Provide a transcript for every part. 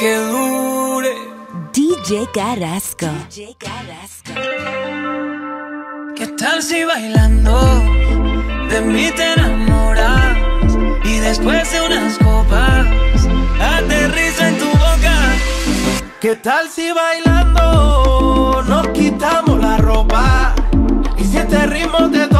que dure. DJ Carrasco. DJ Carrasco. ¿Qué tal si bailando de mí te enamoras y después de unas copas aterriza en tu boca? ¿Qué tal si bailando nos quitamos la ropa y si este ritmo te toca?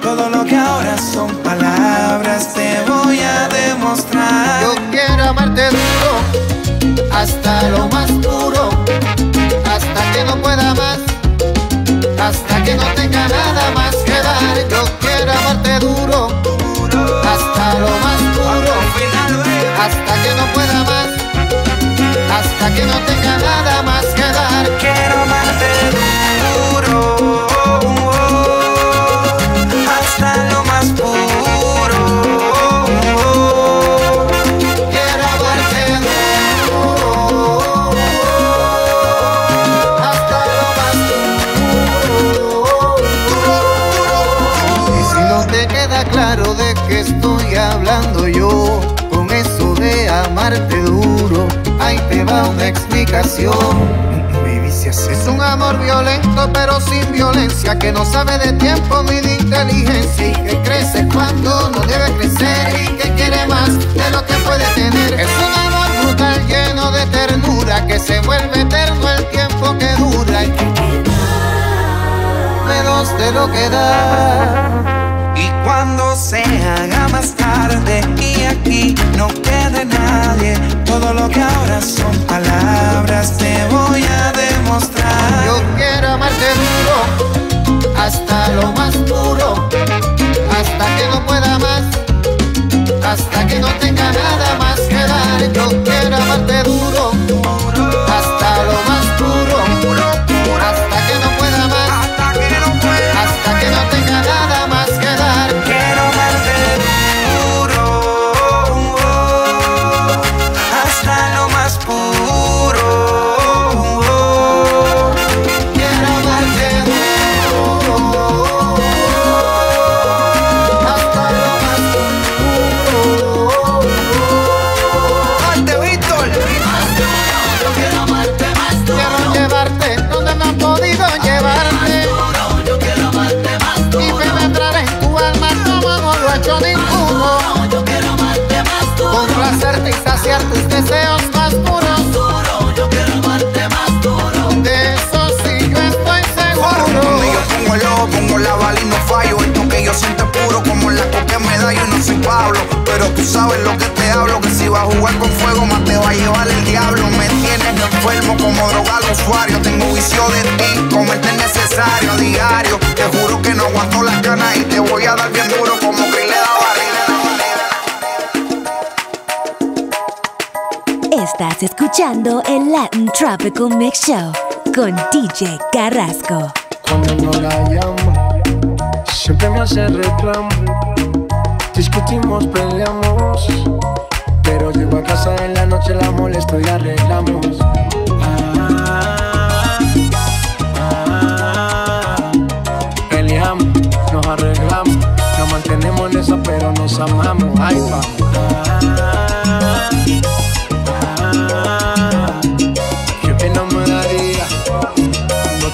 Todo lo que ahora son palabras te voy a demostrar. Yo quiero amarte duro, hasta lo más duro, hasta que no pueda más, hasta que no tenga nada más que dar. Yo quiero amarte duro, hasta lo más duro, hasta que no pueda más, hasta que no tenga nada más. ahí te va una explicación. Es un amor violento pero sin violencia Que no sabe de tiempo ni de inteligencia Y que crece cuando no debe crecer Y que quiere más de lo que puede tener. Es un amor brutal lleno de ternura Que se vuelve eterno el tiempo que dura Y que menos de lo que da. Y cuando se haga más tarde no quede nadie. Todo lo que ahora son escuchando el Latin Tropical Mix Show con DJ Carrasco. Cuando no la llamo, siempre me hace reclamo. Discutimos, peleamos. Pero llego a casa en la noche, la molesto y arreglamos. Peleamos, nos arreglamos. Nos mantenemos en eso, pero nos amamos. Ay, vamos. Ah,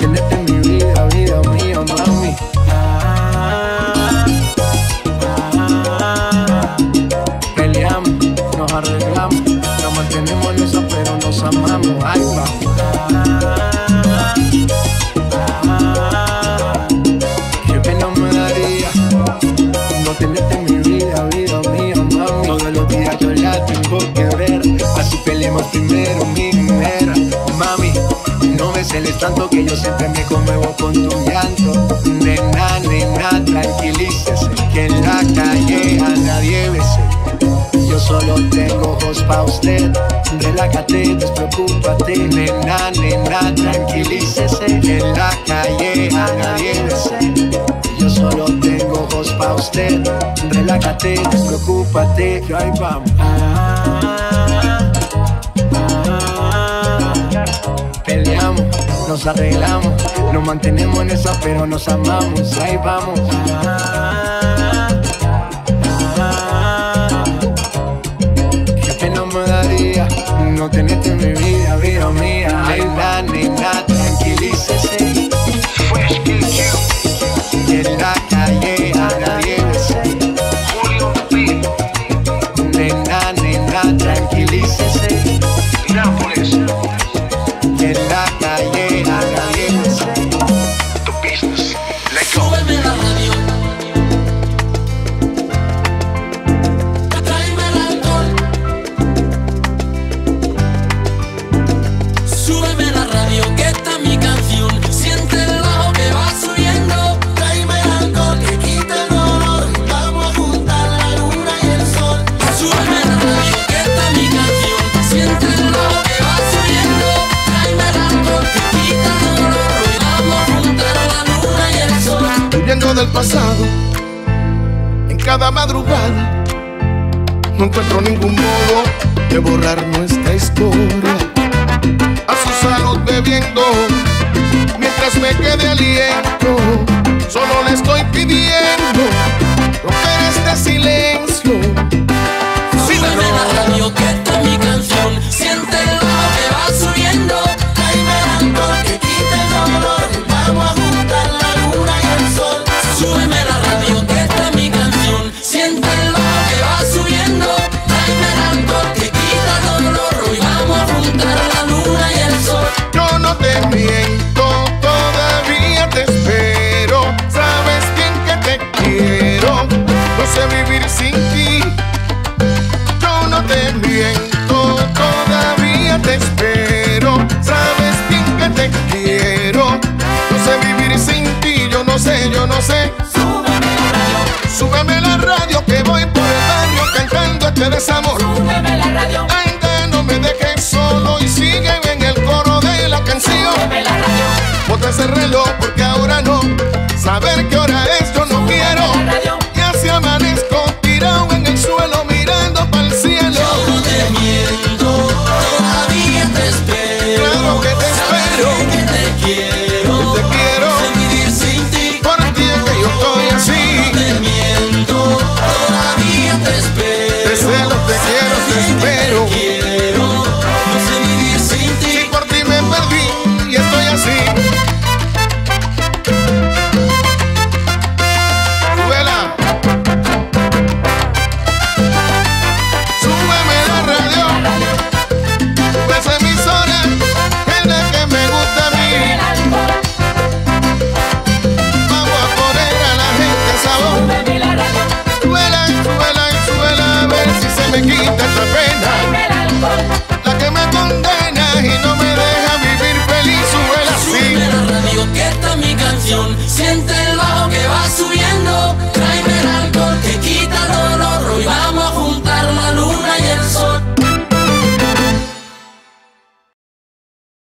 no tenerte en mi vida, vida mía, mami. Peleamos, nos arreglamos, nos mantenemos en eso, pero nos amamos. Ay, vamos. Qué pena me daría no tenerte en mi vida, vida mía, mami. Todos los días yo la tengo que ver, así peleemos primero, mami. Celes tanto que yo siempre me conmuevo con tu llanto. Nena, nena, tranquilícese, que en la calle a nadie. Yo solo tengo ojos pa' usted. Relájate, despreocúpate, nena, nena, tranquilícese, que en la calle a nadie bese. Yo solo tengo ojos pa' usted. Relájate, despreocúpate, que ahí vamos. Ah, nos arreglamos, nos mantenemos en esa, pero nos amamos. Ahí vamos. Ah, ah, me daría no tenerte en mi vida del pasado en cada madrugada. No encuentro ningún modo de borrar nuestra historia. A su salud bebiendo, mientras me quede aliento, solo le estoy pidiendo romper este silencio. Cantando este